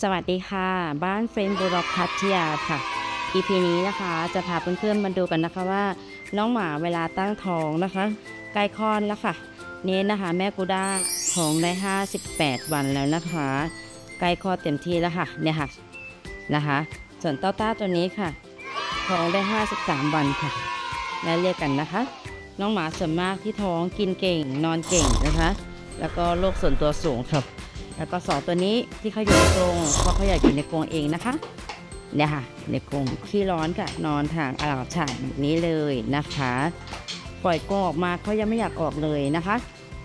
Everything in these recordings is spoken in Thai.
สวัสดีค่ะ บ้านเฟรนด์บูลด็อกพัทยาค่ะ EP นี้นะคะจะพาเพื่อนๆมาดูกันนะคะว่า น้องหมาเวลาตั้งท้องนะคะใกล้คลอดแล้วค่ะนี่นะคะแม่กูด้าท้องได้ 58 วันแล้วนะคะใกล้คลอดเต็มที่แล้วค่ะเนี่ยค่ะนะคะ ส่วนเต้าต้าตัวนี้ค่ะท้องได้ 53 วันค่ะ และเรียกกันนะคะ น้องหมาส่วนมากที่ท้องกินเก่ง นอนเก่งนะคะ แล้วก็โรคส่วนตัวสูงครับ แล้วก็สอตัวนี้ที่เขาอยู่ในกรงเพราะเขาอยากอยู่ในกรงเองนะคะเนี่ยค่ะในกรงขี้ร้อนกับนอนทางอาหารฉายแบบนี้เลยนะคะ ปล่อยกรงออกมาเขายังไม่อยากออกเลยนะคะ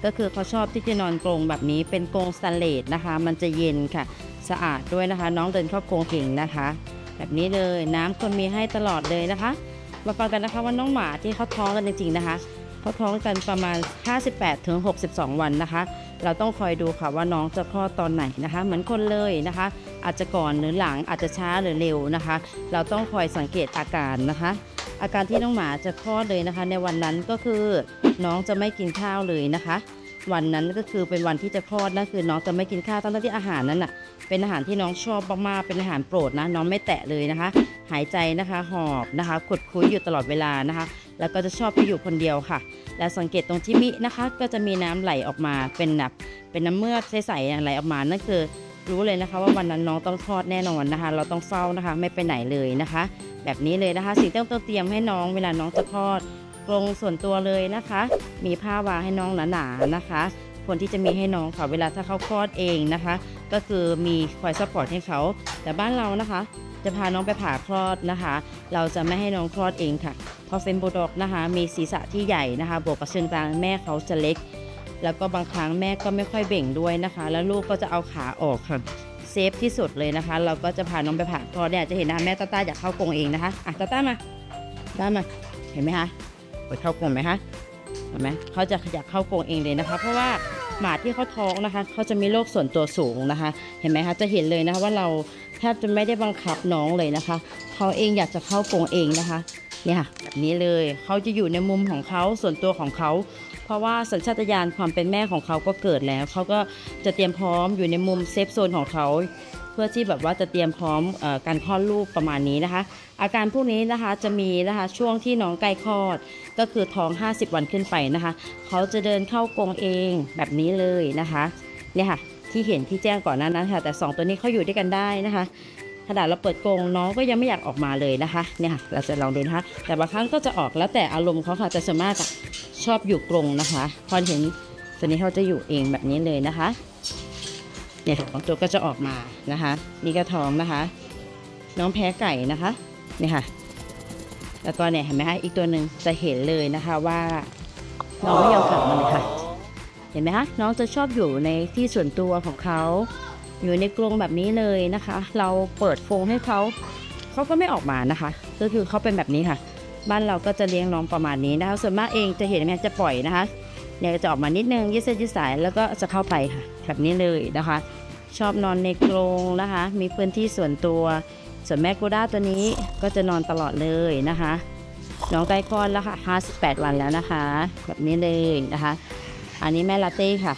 ก็คือเขาชอบที่จะนอนกรงแบบนี้เป็นกรงสแตนเลสนะคะ มันจะเย็นค่ะ สะอาดด้วยนะคะ น้องเดินเข้ากรงเก่งนะคะ แบบนี้เลยน้ำก็มีให้ตลอดเลยนะคะ มาฟังกันนะคะว่าน้องหมาที่เขาท้องกันจริงๆนะคะ เขาท้องกันประมาณ 58ถึง62 วันนะคะ เราต้องคอยดูค่ะว่าน้องจะคลอดตอนไหนนะคะ เหมือนคนเลยนะคะ อาจจะก่อนหรือหลังอาจจะช้าหรือเร็วนะคะ เราต้องคอยสังเกตอาการนะคะ อาการที่น้องหมาจะคลอดเลยนะคะ ในวันนั้นก็คือน้องจะไม่กินข้าวเลยนะคะ วันนั้นก็คือเป็นวันที่จะคลอดนั่นคือน้องจะไม่กินข้าวทั้งแต่ที่อาหารนั้นน่ะเป็นอาหารที่น้องชอบมากๆเป็นอาหารโปรดนะ น้องไม่แตะเลยนะคะ หายใจนะคะหอบนะคะขดคุยอยู่ตลอดเวลานะคะ แล้วก็จะชอบไปอยู่คนเดียวค่ะ และสังเกตตรงที่มินะคะ ก็จะมีน้ำไหลออกมาเป็นแบบเป็นน้ำเมือกใสๆไหลออกมานั่นคือรู้เลยนะคะว่าวันนั้นน้องต้องคลอดแน่นอนนะคะ เราต้องเฝ้านะคะไม่ไปไหนเลยนะคะ แบบนี้เลยนะคะ สิ่งที่ต้องเตรียมให้น้องเวลาน้องจะคลอดกรงส่วนตัวเลยนะคะ มีผ้าวางให้น้องหนาๆนะคะควรที่จะมีให้น้องค่ะเวลาถ้าเขาคลอดเองนะคะ ก็คือมีคอย support ให้เขา แต่บ้านเรานะคะ จะพาน้องไปผ่าคลอดนะคะ เราจะไม่ให้น้องคลอดเองค่ะ เพราะเฟรนช์บูลด็อกนะคะ มีศีรษะที่ใหญ่นะคะ บวกกับเชิงกรานแม่เขาจะเล็ก แล้วก็บางครั้งแม่ก็ไม่ค่อยเบ่งด้วยนะคะ แล้วลูกก็จะเอาขาออกค่ะ safe ที่สุดเลยนะคะ เราก็จะพาน้องไปผ่าคลอดเนี่ยจะเห็นนะคะแม่ต้าต้าอยากเข้ากรงเองนะคะอะต้าต้ามาต้ามาเห็นไหมคะไปเข้ากรงไหมคะเห็นไหมเขาจะอยากเข้ากรงเองเลยนะคะ เพราะว่า หมาที่เขาท้องนะคะเขาจะมีโรคส่วนตัวสูงนะคะ เห็นไหมคะจะเห็นเลยนะคะว่าเราแทบจะไม่ได้บังคับน้องเลยนะคะเขาเองอยากจะเข้ากรงเองนะคะเนี่ยค่ะแบบนี้เลยเขาจะอยู่ในมุมของเขาส่วนตัวของเขา เพราะว่าสัญชาตญาณความเป็นแม่ของเขาก็เกิดแล้วเขาก็จะเตรียมพร้อมอยู่ในมุมเซฟโซนของเขา เพื่อที่แบบว่าจะเตรียมพร้อมอการคลอดลูกประมาณนี้นะคะ อาการพวกนี้นะคะจะมีนะคะช่วงที่น้องใกล้คลอด ก็คือท้อง 50 วันขึ้นไปนะคะ เขาจะเดินเข้ากรงเองแบบนี้เลยนะคะเนี่ยค่ะที่เห็นที่แจ้งก่อนหน้านั้นค่ะ แต่ 2 ตัวนี้เขาอยู่ด้วยกันได้นะคะขนาดเราเปิดกรงน้องก็ยังไม่อยากออกมาเลยนะคะเนี่ยค่ะเราจะลองดูนะคะแต่บางครั้งก็จะออกแล้วแต่อารมณ์เขาค่ะแต่ส่วนมากชอบอยู่กรงนะคะ พอเห็นตัวนี้เขาจะอยู่เองแบบนี้เลยนะคะ เนี่ยบางตัวก็จะออกมานะคะนี่ก็ท้องนะคะ น้องแพ้ไก่นะคะเนี่ยค่ะ แล้วก็เนี่ยเห็นไหมคะอีกตัวหนึ่งจะเห็นเลยนะคะว่าน้องไม่ยอมกลับมาเลยค่ะ เห็นไหมคะน้องจะชอบอยู่ในที่ส่วนตัวของเขาอยู่ในกรงแบบนี้เลยนะคะ เราเปิดโฟงให้เขาเขาก็ไม่ออกมานะคะ ก็คือเขาเป็นแบบนี้ค่ะ บ้านเราก็จะเลี้ยงน้องประมาณนี้นะคะส่วนมากเองจะเห็นไหมจะปล่อยนะคะ เนี่ยจะออกมานิดนึงยืดเส้นยืดสายแล้วก็จะเข้าไปค่ะแบบนี้เลยนะคะ ชอบนอนในกรงนะคะ มีพื้นที่ส่วนตัว ส่วนแม่กูด้าตัวนี้ก็จะนอนตลอดเลยนะคะน้องใกล้คลอดแล้วค่ะ 58 วันแล้วนะคะ แบบนี้เลยนะคะ อันนี้แม่ลาเต้ค่ะ